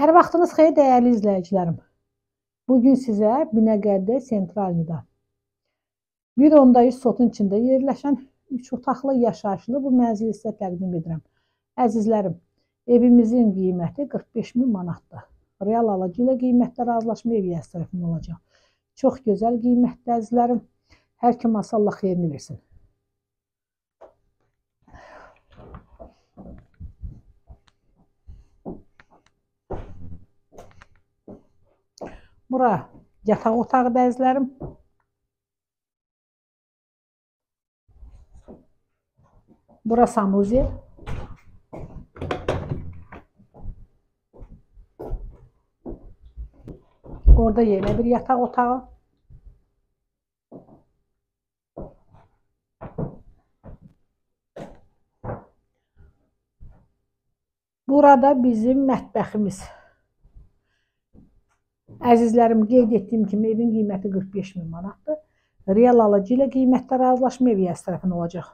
Hər vaxtınız xeyir dəyərli izləyicilərim. Bu gün sizə Binəqədi Sentralnida bir ondayı sotun içində yerləşən 3 otaqlı yaşayışlı bu mənzili sizə təqdim edirəm. Əzizlərim, evimizin qiyməti 45 min manatdır. Real alıcı ilə qiymətdə razılaşma ev yəsi tərəfindən olacaq. Çox gözəl qiymətdə əzizlərim. Hər kim Allah xeyrini versin. Bura yataq otağı bəzilərim. Bura sanuzel. Orada yenə bir yataq otağı. Burada bizim mətbəximiz. Əzizlərim, qeyd etdiyim kimi evin qiyməti 45 min manatdır. Real alıcı ilə qiymətdə razılaşma ev yəsi tərəfindən olacaq.